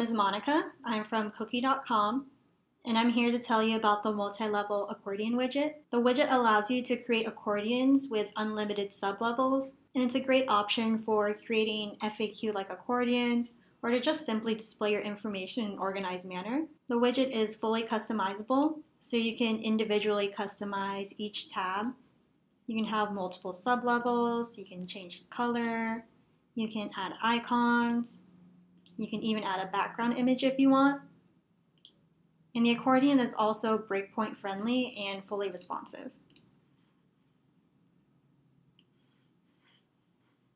name is Monica. I'm from QooQee.com, and I'm here to tell you about the multi-level accordion widget. The widget allows you to create accordions with unlimited sublevels, and it's a great option for creating FAQ-like accordions, or to just simply display your information in an organized manner. The widget is fully customizable, so you can individually customize each tab. You can have multiple sublevels, you can change color, you can add icons, you can even add a background image if you want. And the accordion is also breakpoint friendly and fully responsive.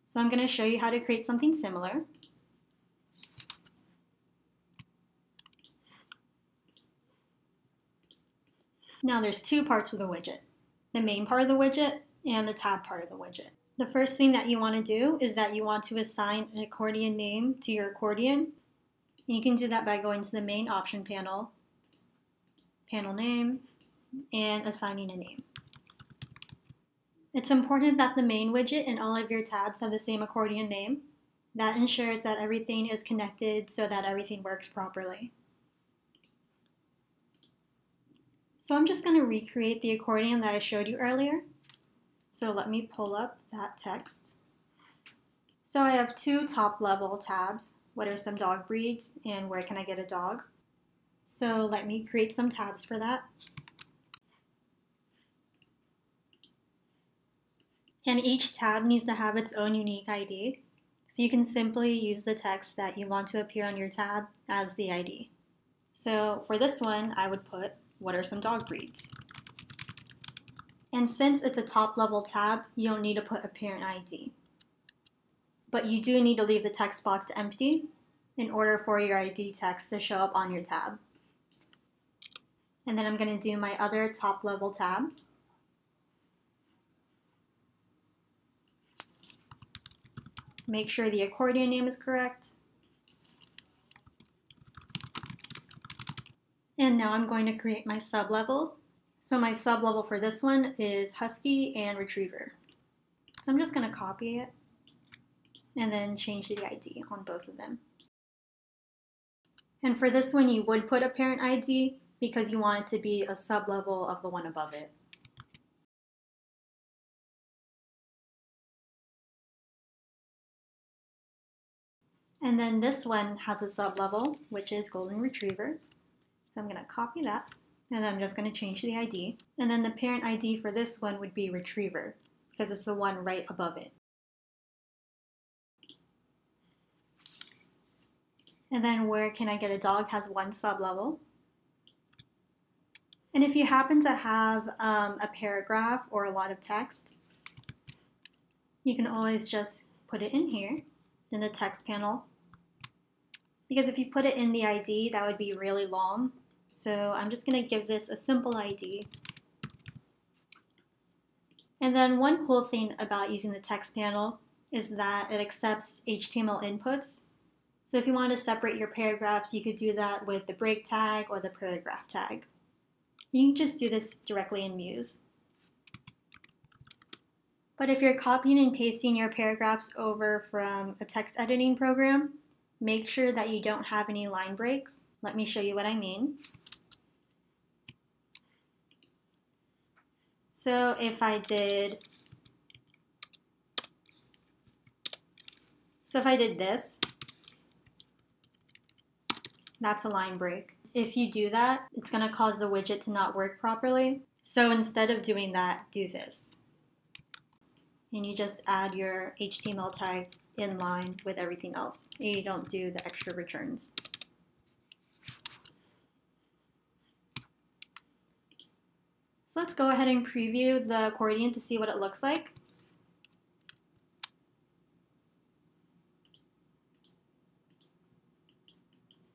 So I'm going to show you how to create something similar. Now there's two parts of the widget, the main part of the widget and the tab part of the widget. The first thing that you want to do is that you want to assign an accordion name to your accordion. You can do that by going to the main option panel, panel name, and assigning a name. It's important that the main widget and all of your tabs have the same accordion name. That ensures that everything is connected so that everything works properly. So I'm just going to recreate the accordion that I showed you earlier. So let me pull up that text. So I have two top level tabs. What are some dog breeds and where can I get a dog? So let me create some tabs for that. And each tab needs to have its own unique ID. So you can simply use the text that you want to appear on your tab as the ID. So for this one, I would put what are some dog breeds? And since it's a top level tab, you don't need to put a parent ID. But you do need to leave the text box empty in order for your ID text to show up on your tab. And then I'm going to do my other top level tab. Make sure the accordion name is correct. And now I'm going to create my sublevels. So my sublevel for this one is Husky and Retriever. So I'm just going to copy it and then change the ID on both of them. And for this one, you would put a parent ID because you want it to be a sublevel of the one above it. And then this one has a sublevel, which is Golden Retriever. So I'm going to copy that and I'm just going to change the ID. And then the parent ID for this one would be retriever because it's the one right above it. And then where can I get a dog has one sub level. And if you happen to have um, a paragraph or a lot of text, you can always just put it in here in the text panel. Because if you put it in the ID, that would be really long so I'm just going to give this a simple ID. And then one cool thing about using the text panel is that it accepts HTML inputs. So if you want to separate your paragraphs, you could do that with the break tag or the paragraph tag. You can just do this directly in Muse. But if you're copying and pasting your paragraphs over from a text editing program, make sure that you don't have any line breaks. Let me show you what I mean. So if I did, so if I did this, that's a line break. If you do that, it's going to cause the widget to not work properly. So instead of doing that, do this. And you just add your HTML tag in line with everything else. You don't do the extra returns. So let's go ahead and preview the accordion to see what it looks like.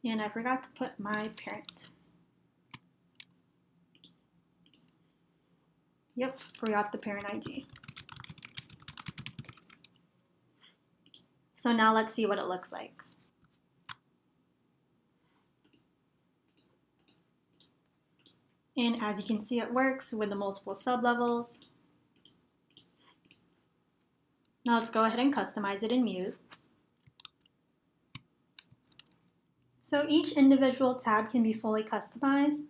And I forgot to put my parent. Yep, forgot the parent ID. So now let's see what it looks like. And as you can see, it works with the multiple sublevels. Now let's go ahead and customize it in Muse. So each individual tab can be fully customized.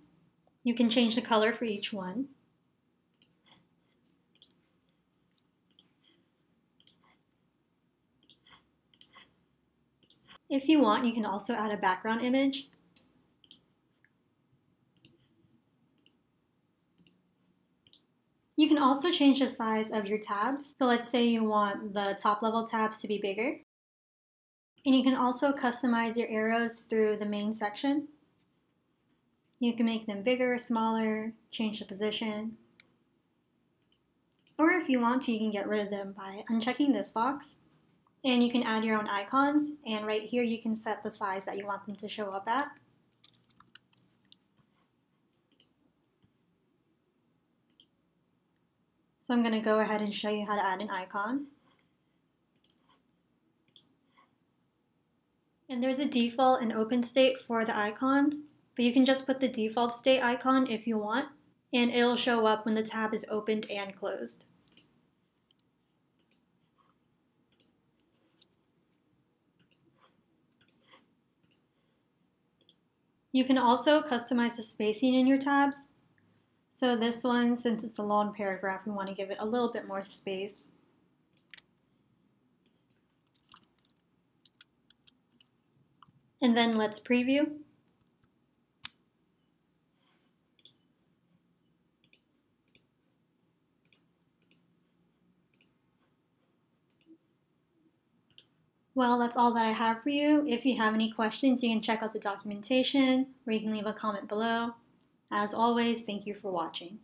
You can change the color for each one. If you want, you can also add a background image. You can also change the size of your tabs. So let's say you want the top level tabs to be bigger. And you can also customize your arrows through the main section. You can make them bigger, smaller, change the position. Or if you want to, you can get rid of them by unchecking this box. And you can add your own icons, and right here you can set the size that you want them to show up at. So I'm going to go ahead and show you how to add an icon. And there's a default and open state for the icons, but you can just put the default state icon if you want, and it'll show up when the tab is opened and closed. You can also customize the spacing in your tabs. So this one, since it's a long paragraph, we want to give it a little bit more space. And then let's preview. Well, that's all that I have for you. If you have any questions, you can check out the documentation or you can leave a comment below. As always, thank you for watching.